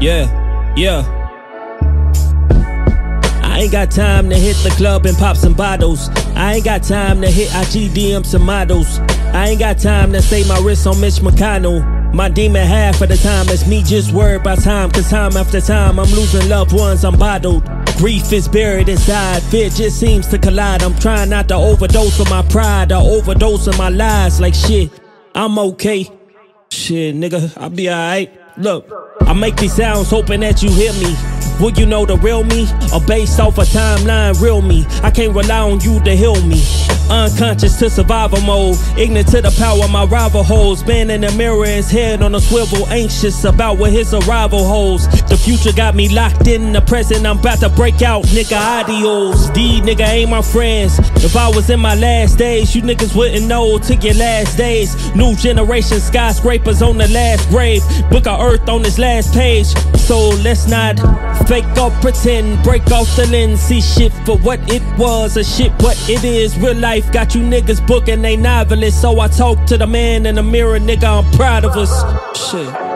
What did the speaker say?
Yeah, yeah. I ain't got time to hit the club and pop some bottles. I ain't got time to hit IG DM some models. I ain't got time to stay my wrist on Mitch McConnell. My demon half of the time is me just worried about time. Cause time after time I'm losing loved ones, I'm bottled. Grief is buried inside, fear just seems to collide. I'm trying not to overdose on my pride or overdose on my lies. Like shit, I'm okay. Shit, nigga, I'll be alright. Look, I make these sounds hoping that you hear me. Will you know the real me? Or based off a timeline, real me? I can't rely on you to heal me. Uh, Unconscious to survival mode, ignorant to the power my rival holds. Man in the mirror, his head on a swivel, anxious about what his arrival holds. The future got me locked in the present, I'm about to break out, nigga. Adios, D nigga ain't my friends. If I was in my last days, you niggas wouldn't know till your last days. New generation skyscrapers on the last grave, book of earth on this last page. So let's not fake or pretend, break off the lens, see shit for what it was, or shit what it is. Real life got you niggas booking they novelists, so I talk to the man in the mirror, nigga. I'm proud of us. Shit.